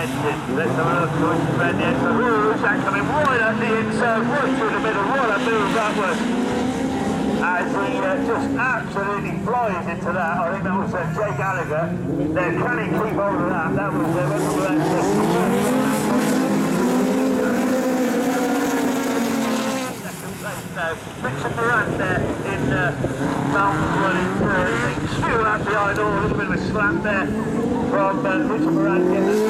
contested. Let's around the. Ooh, coming right the inside, right through the middle, right up there as he uh, just absolutely flies into that. I think that was uh, Jay Gallagher. Can he keep hold of that? That was uh, uh, Richard Moran there in uh, Mountain running uh, through. Out behind all, a little bit of a slap there from uh, Richard Moran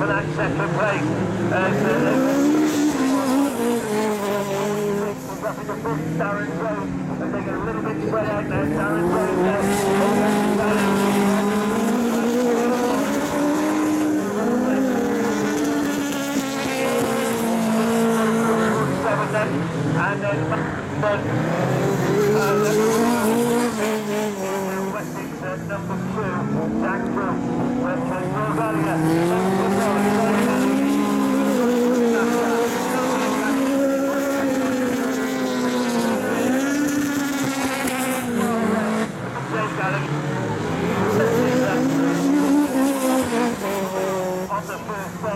for that second place. And, uh, Darren Jones, I think a little bit spread out there. Darren Jones and then but, uh,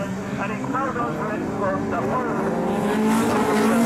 and expose those risks for the whole.